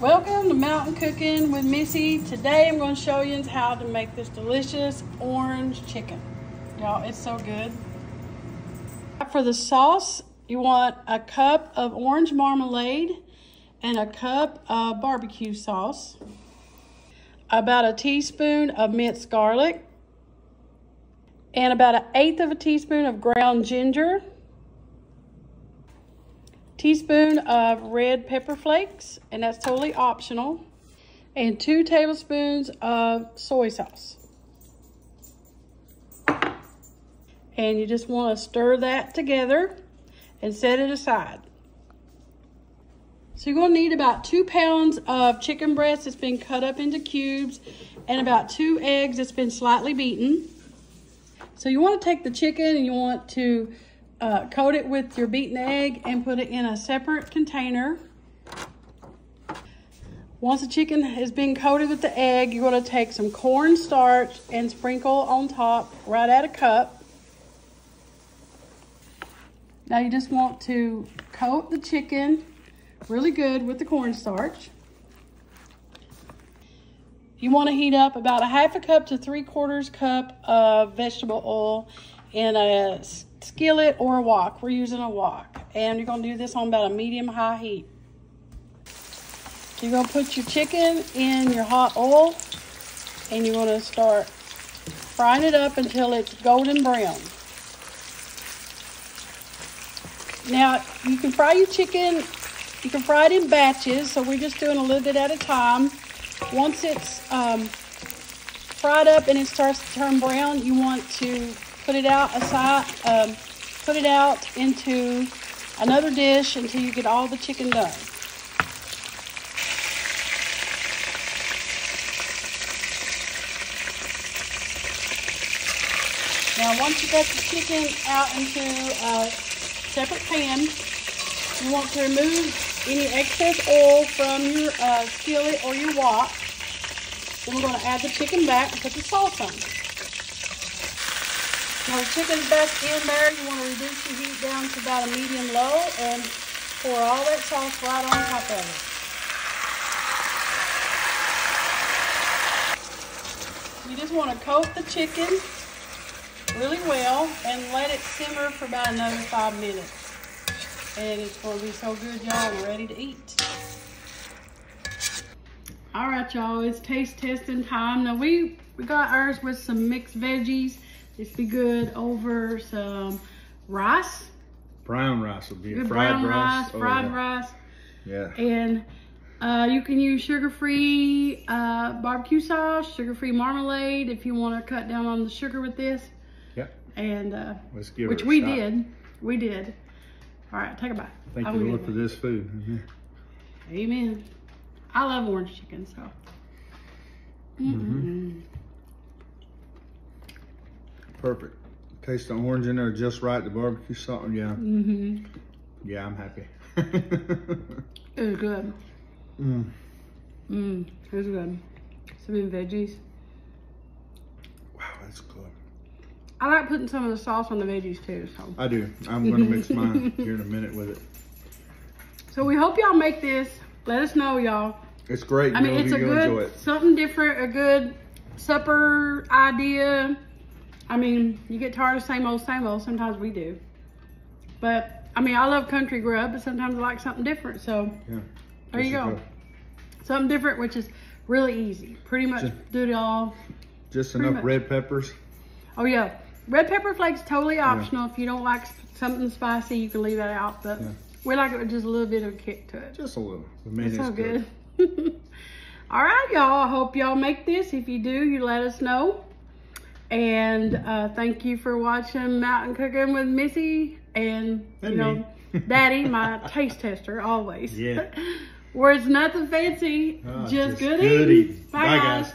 Welcome to Mountain Cooking with Missy. Today I'm going to show you how to make this delicious orange chicken. Y'all, it's so good. For the sauce, you want a cup of orange marmalade and a cup of barbecue sauce, about a teaspoon of minced garlic, and about an eighth of a teaspoon of ground ginger, teaspoon of red pepper flakes, and that's totally optional, and two tablespoons of soy sauce. And you just want to stir that together and set it aside. So you're going to need about two pounds of chicken breast that's been cut up into cubes and about two eggs that's been slightly beaten. So you want to take the chicken and you want to uh, coat it with your beaten egg and put it in a separate container. Once the chicken has been coated with the egg, you're going to take some cornstarch and sprinkle on top right at a cup. Now you just want to coat the chicken really good with the cornstarch. You want to heat up about a half a cup to three quarters cup of vegetable oil in a skillet or a wok. We're using a wok. And you're going to do this on about a medium-high heat. You're going to put your chicken in your hot oil and you're going to start frying it up until it's golden brown. Now, you can fry your chicken, you can fry it in batches, so we're just doing a little bit at a time. Once it's um, fried up and it starts to turn brown, you want to put it out aside, um, put it out into another dish until you get all the chicken done. Now, once you got the chicken out into a separate pan, you want to remove any excess oil from your uh, skillet or your wok. Then we're going to add the chicken back and put the sauce on. Now the chicken's back in there, you want to reduce your heat down to about a medium low and pour all that sauce right on top of it. You just want to coat the chicken really well and let it simmer for about another five minutes. And it's going to be so good, y'all. Ready to eat. All right, y'all. It's taste testing time. Now, we, we got ours with some mixed veggies. This be good over some rice. Brown rice would be good fried brown rice. rice. Oh, fried yeah. rice. Yeah. And uh, you can use sugar-free uh, barbecue sauce, sugar-free marmalade if you want to cut down on the sugar with this. Yeah. And uh, Let's give which we shot. did. We did. All right, take a bite. Thank I you, Lord, for this food. Mhm. Amen. I love orange chicken, so. Mm-hmm. Mm-mm. Perfect. Taste the orange in there just right. The barbecue sauce. Yeah. Mm-hmm. Yeah, I'm happy. It was good. mm. Mm, it was good. Some of veggies. Wow, that's good. I like putting some of the sauce on the veggies too, so. I do. I'm going to mix mine here in a minute with it. So we hope y'all make this. Let us know, y'all. It's great. I mean, You'll- it's a good, it. something different, a good supper idea. I mean, you get tired of same old, same old. Sometimes we do. But, I mean, I love country grub, but sometimes I like something different. So, Yeah. there you go. a- Something different, which is really easy. Pretty much Just- do it all. Just enough much. red peppers. Oh, yeah. Red pepper flakes, totally optional. If you don't like something spicy, you can leave that out. But Yeah. we like it with just a little bit of kick to it. Just a little. The It's so good. good. All right, y'all. I hope y'all make this. If you do, you let us know. And uh, thank you for watching Mountain Cooking with Missy and, And you know. Daddy, my taste tester, always. Yeah. Where it's nothing fancy, Ah, just, just good, good eating. eating. Bye, Bye, guys. guys.